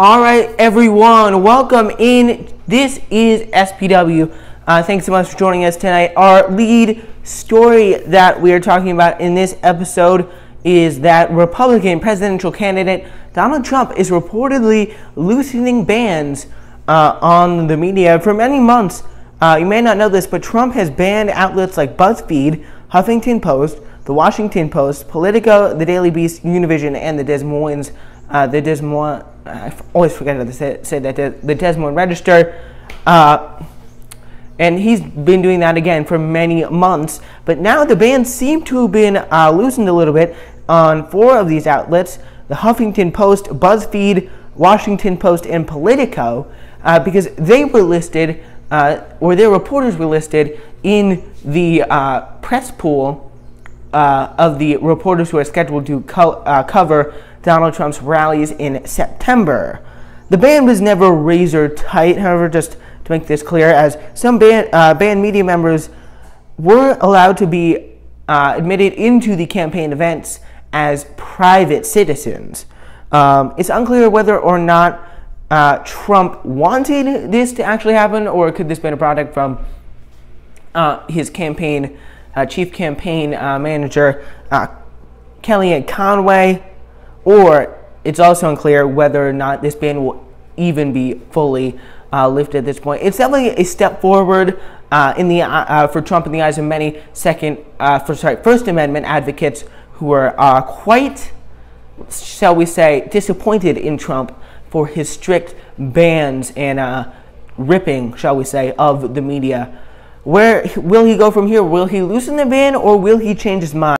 All right, everyone, welcome in. This is SBW. Uh, thanks so much for joining us tonight. Our lead story that we are talking about in this episode is that Republican presidential candidate Donald Trump is reportedly loosening bans uh, on the media for many months. Uh, you may not know this, but Trump has banned outlets like BuzzFeed, Huffington Post, The Washington Post, Politico, The Daily Beast, Univision, and the Des Moines, uh, the Des Moines. I always forget how to say, say that the Des Moines Register. Uh, and he's been doing that again for many months. But now the bans seem to have been uh, loosened a little bit on four of these outlets the Huffington Post, BuzzFeed, Washington Post, and Politico, uh, because they were listed, uh, or their reporters were listed in the uh, press pool uh, of the reporters who are scheduled to co- uh, cover Donald Trump's rallies in September. The ban was never razor tight, however, just to make this clear, as some ban, uh, banned media members were allowed to be uh, admitted into the campaign events as private citizens. Um, it's unclear whether or not uh, Trump wanted this to actually happen, or could this have been a product from uh, his campaign, chief campaign uh, manager, uh, Kellyanne Conway, or it's also unclear whether or not this ban will even be fully uh, lifted at this point. It's definitely a step forward uh, in the uh, for Trump in the eyes of many second, uh, for sorry, First Amendment advocates who are uh, quite, shall we say, disappointed in Trump for his strict bans and uh, ripping, shall we say, of the media. Where will he go from here? Will he loosen the ban or will he change his mind?